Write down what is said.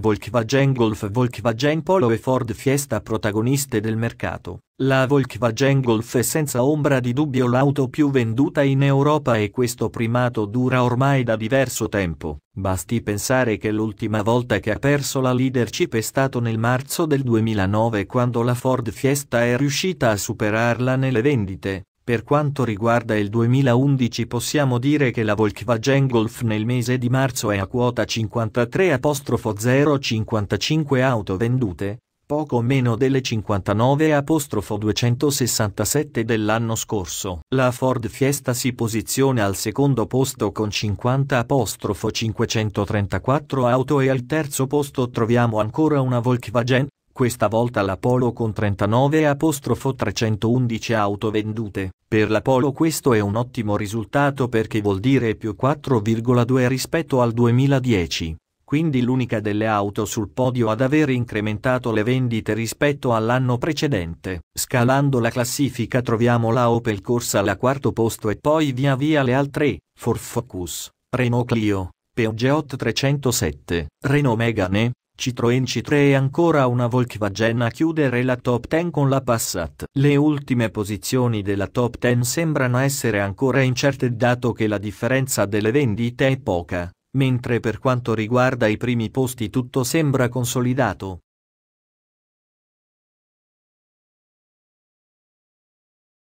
Volkswagen Golf Volkswagen Polo e Ford Fiesta protagoniste del mercato. La Volkswagen Golf è senza ombra di dubbio l'auto più venduta in Europa e questo primato dura ormai da diverso tempo. Basti pensare che l'ultima volta che ha perso la leadership è stato nel marzo del 2009 quando la Ford Fiesta è riuscita a superarla nelle vendite. Per quanto riguarda il 2011 possiamo dire che la Volkswagen Golf nel mese di marzo è a quota 53,055 auto vendute, poco meno delle 59,267 dell'anno scorso. La Ford Fiesta si posiziona al secondo posto con 50,534 auto e al terzo posto troviamo ancora una Volkswagen, questa volta la Polo con 39,311 auto vendute. Per la Polo questo è un ottimo risultato perché vuol dire più 4,2 rispetto al 2010 quindi l'unica delle auto sul podio ad aver incrementato le vendite rispetto all'anno precedente. Scalando la classifica troviamo la Opel Corsa al quarto posto e poi via via le altre, Ford Focus, Renault Clio, Peugeot 307, Renault Megane, Citroën C3 e ancora una Volkswagen a chiudere la top 10 con la Passat. Le ultime posizioni della top 10 sembrano essere ancora incerte dato che la differenza delle vendite è poca, mentre per quanto riguarda i primi posti tutto sembra consolidato.